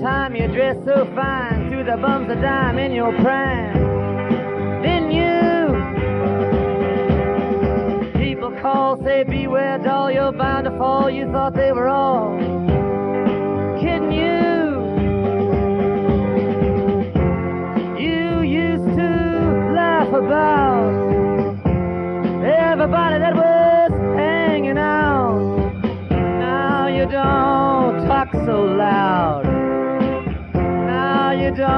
time you dressed so fine, threw the bums a dime in your prime. Then you people call, say beware doll, you're bound to fall. You thought they were all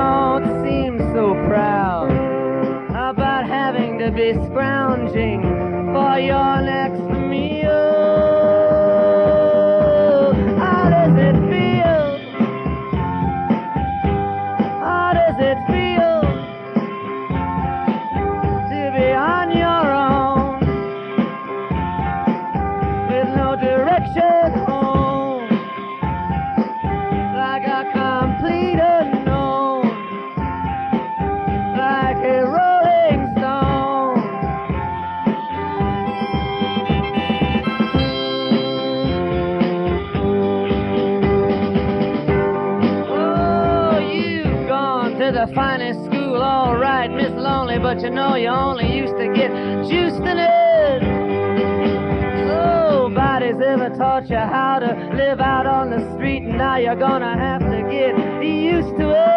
don't seem so proud about having to be scrounging for your next meal. How does it feel? How does it feel to be on your own with no direction to the finest school, all right, Miss Lonely, but you know you only used to get juiced in it. Nobody's ever taught you how to live out on the street, and now you're gonna have to get used to it.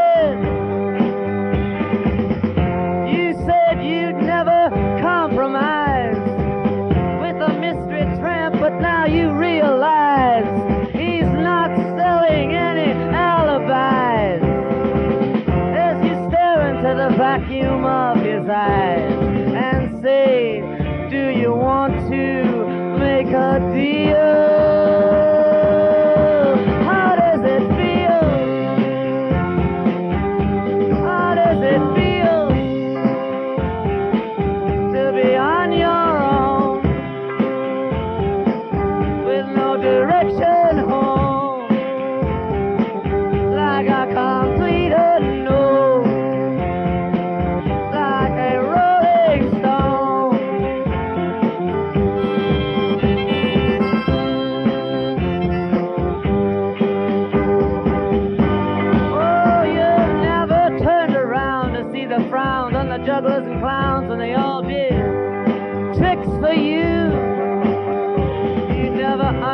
Vacuum of his eyes and say, Do you want to make a deal?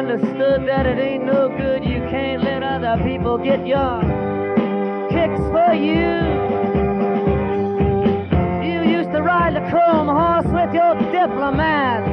Understood that it ain't no good. You can't let other people get your kicks for you. You used to ride the chrome horse with your diplomat,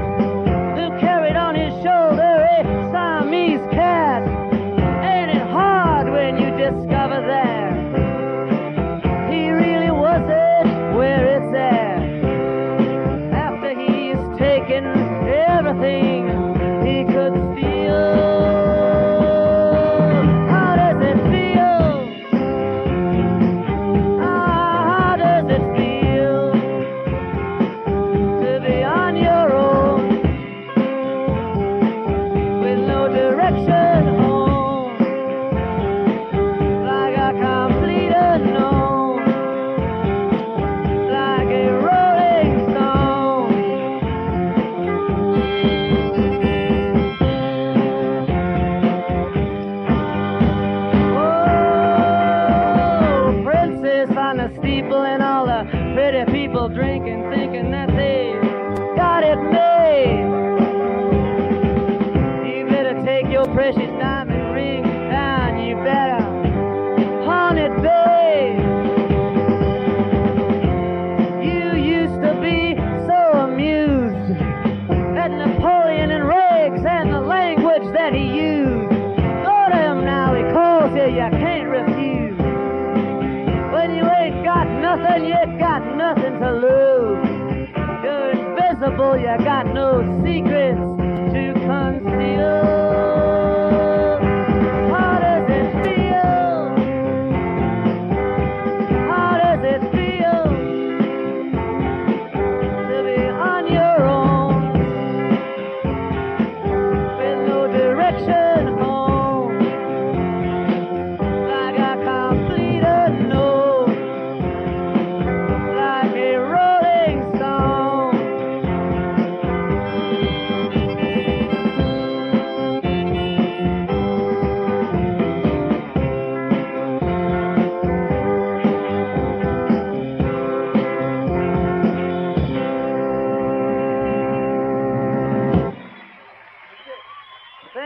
precious diamond ring down. You better pawn it, babe. You used to be so amused at Napoleon and Riggs and the language that he used. Go to him now, he calls you, you can't refuse. When you ain't got nothing, you got nothing to lose. You're invisible, you got no secrets